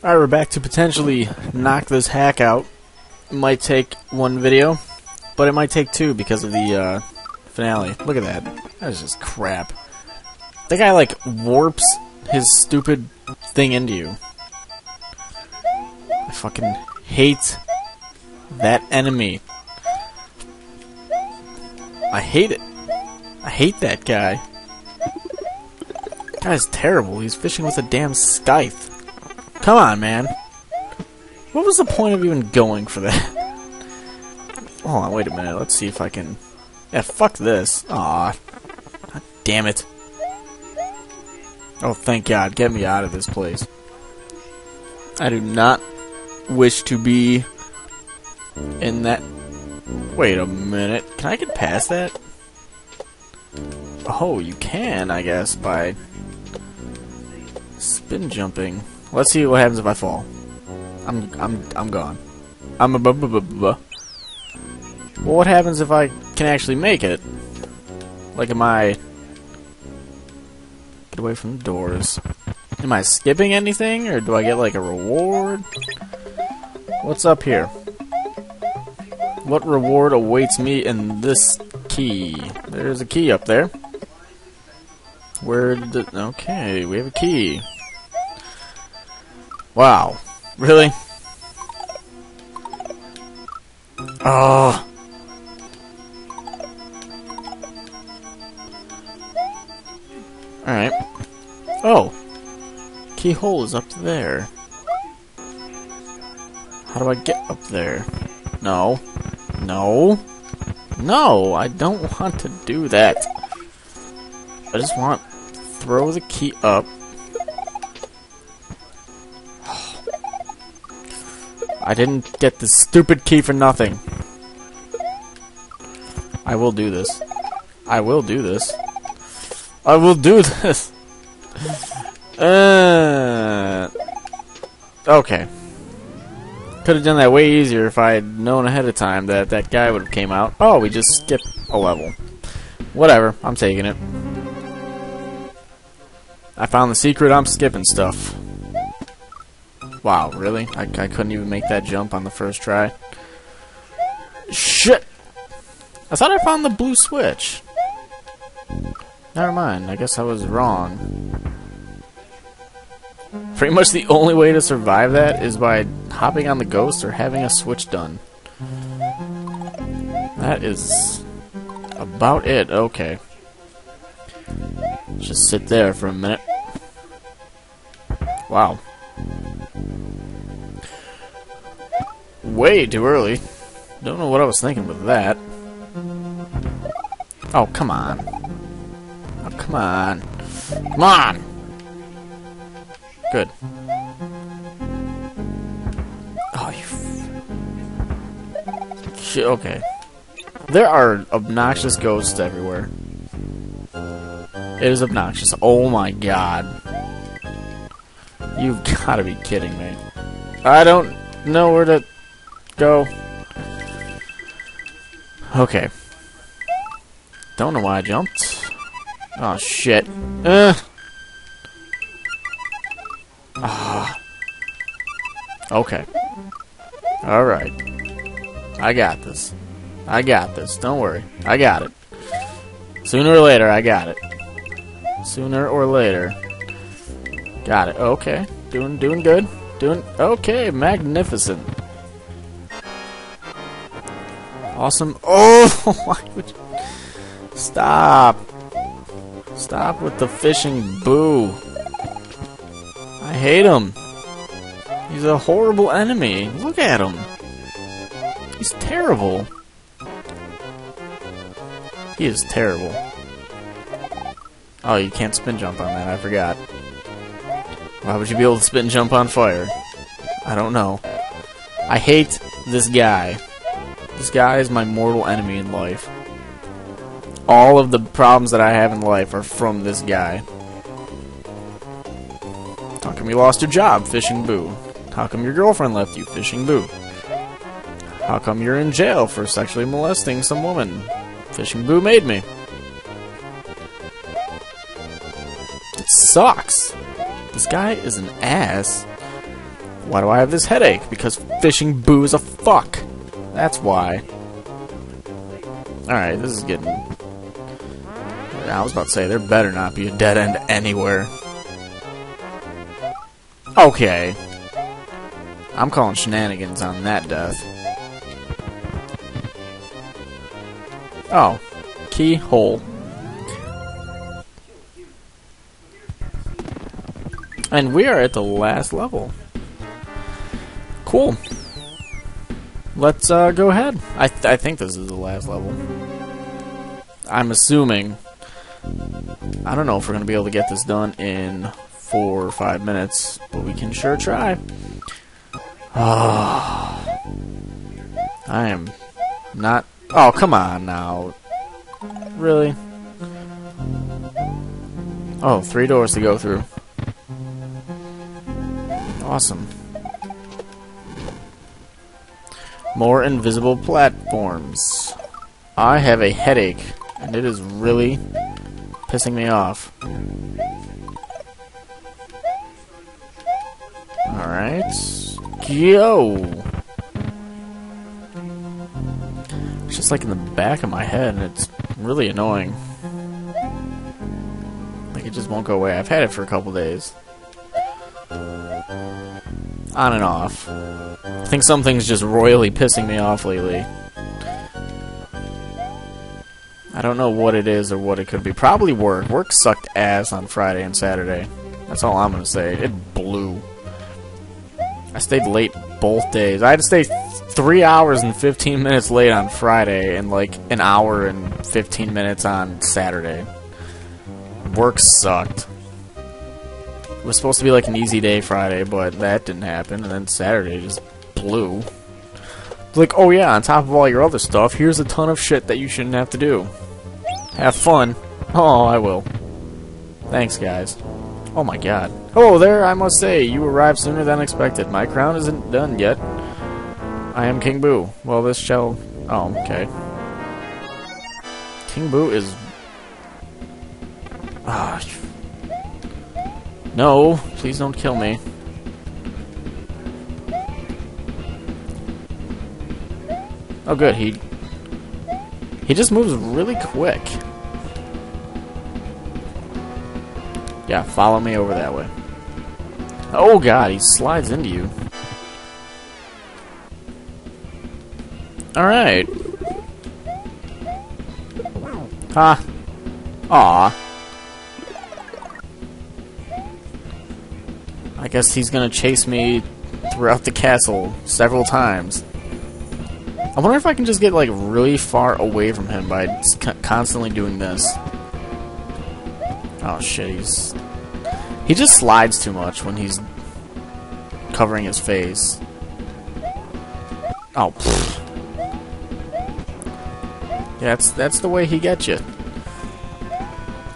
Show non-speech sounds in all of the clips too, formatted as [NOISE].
Alright, we're back to potentially knock this hack out. It might take one video, but it might take two because of the uh, finale. Look at that. That is just crap. That guy, like, warps his stupid thing into you. I fucking hate that enemy. I hate it. I hate that guy. Guy's terrible. He's fishing with a damn scythe. Come on, man. What was the point of even going for that? Hold on, wait a minute. Let's see if I can... Yeah, fuck this. Aw. Damn it. Oh, thank God. Get me out of this place. I do not wish to be in that... Wait a minute. Can I get past that? Oh, you can, I guess, by spin jumping. Let's see what happens if I fall. I'm I'm I'm gone. I'm a. Well, what happens if I can actually make it? Like, am I get away from the doors? Am I skipping anything, or do I get like a reward? What's up here? What reward awaits me in this key? There's a key up there. Where did. Okay, we have a key. Wow. Really? Oh. Alright. Oh. Keyhole is up there. How do I get up there? No. No. No, I don't want to do that. I just want throw the key up. I didn't get the stupid key for nothing. I will do this. I will do this. I will do [LAUGHS] this. Uh, okay. Could have done that way easier if I had known ahead of time that that guy would have came out. Oh, we just skipped a level. Whatever. I'm taking it. I found the secret. I'm skipping stuff. Wow, really? I, I couldn't even make that jump on the first try. Shit! I thought I found the blue switch. Never mind. I guess I was wrong. Pretty much the only way to survive that is by hopping on the ghost or having a switch done. That is about it. Okay. Just sit there for a minute. Wow. Way too early. Don't know what I was thinking with that. Oh, come on. Oh, come on. Come on! Good. Oh, you... Shit, okay. There are obnoxious ghosts everywhere. It is obnoxious. Oh my god. You've [LAUGHS] gotta be kidding me. I don't know where to go. Okay. Don't know why I jumped. Oh shit. Uh. Ah. Okay. Alright. I got this. I got this. Don't worry. I got it. Sooner or later, I got it. Sooner or later. Got it. Okay. Doing doing good. Doing okay. Magnificent. Awesome. [LAUGHS] Oh, why would you... Stop. Stop with the fishing boo. I hate him. He's a horrible enemy. Look at him. He's terrible. He is terrible. Oh, you can't spin jump on that. I forgot. Why would you be able to spin jump on fire? I don't know. I hate this guy. This guy is my mortal enemy in life. All of the problems that I have in life are from this guy. How come you lost your job? Fishing boo. How come your girlfriend left you? Fishing boo. How come you're in jail for sexually molesting some woman? Fishing boo made me. It sucks. This guy is an ass. Why do I have this headache? Because fishing boo is a fuck. That's why. Alright, this is getting... I was about to say, there better not be a dead end anywhere. Okay. I'm calling shenanigans on that death. Oh. Keyhole. And we are at the last level. Cool. Let's uh, go ahead. I, th I think this is the last level. I'm assuming. I don't know if we're going to be able to get this done in four or five minutes, but we can sure try. Ah. I am not... Oh, come on now. Really? Oh, three doors to go through. Awesome. More invisible platforms. I have a headache, and it is really pissing me off. Alright. Go! It's just like in the back of my head, and it's really annoying. Like it just won't go away. I've had it for a couple days on and off. I think something's just royally pissing me off lately. I don't know what it is or what it could be. Probably work. Work sucked ass on Friday and Saturday. That's all I'm gonna say. It blew. I stayed late both days. I had to stay three hours and 15 minutes late on Friday and like an hour and 15 minutes on Saturday. Work sucked. It was supposed to be like an easy day Friday, but that didn't happen, and then Saturday just blew. like, oh yeah, on top of all your other stuff, here's a ton of shit that you shouldn't have to do. Have fun. Oh, I will. Thanks, guys. Oh my god. Hello there, I must say, you arrived sooner than expected. My crown isn't done yet. I am King Boo. Well, this shall... Oh, okay. King Boo is... Ah, no, please don't kill me. Oh good, he... He just moves really quick. Yeah, follow me over that way. Oh god, he slides into you. Alright. Ha. Aw. I guess he's gonna chase me throughout the castle several times. I wonder if I can just get like really far away from him by constantly doing this. Oh shit, he's... He just slides too much when he's covering his face. Oh, pfft. Yeah, that's, that's the way he gets you.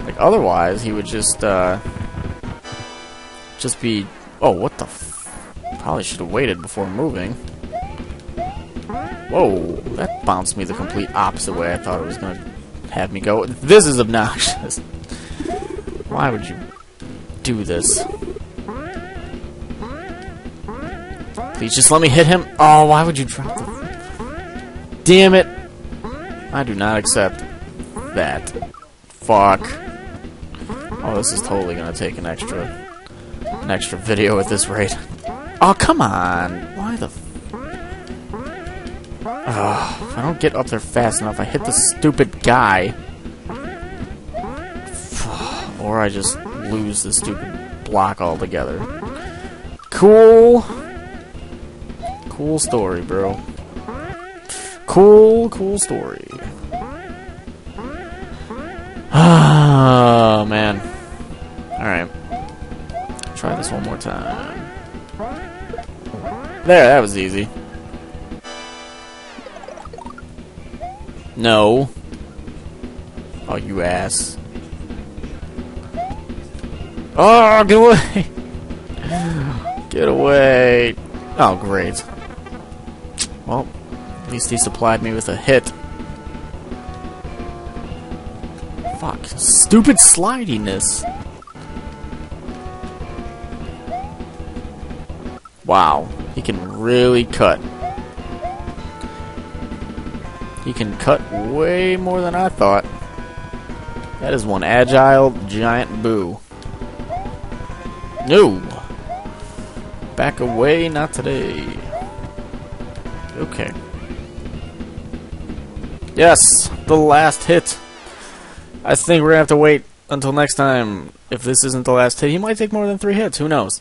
Like, otherwise, he would just, uh just be... Oh, what the Probably should have waited before moving. Whoa, that bounced me the complete opposite way I thought it was going to have me go. This is obnoxious. Why would you do this? Please just let me hit him. Oh, why would you drop the... Damn it. I do not accept that. Fuck. Oh, this is totally going to take an extra an extra video at this rate. Oh, come on! Ugh, if I don't get up there fast enough, I hit the stupid guy. Or I just lose the stupid block altogether. Cool. Cool story, bro. Cool, cool story. Ah, man. Alright try this one more time. There, that was easy. No. Oh, you ass. Oh, get away! [LAUGHS] get away! Oh, great. Well, at least he supplied me with a hit. Fuck. Stupid slidiness. Wow, he can really cut. Can cut way more than I thought. That is one agile giant boo. No! Back away, not today. Okay. Yes, the last hit. I think we're gonna have to wait until next time. If this isn't the last hit, he might take more than three hits. Who knows?